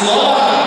Flora.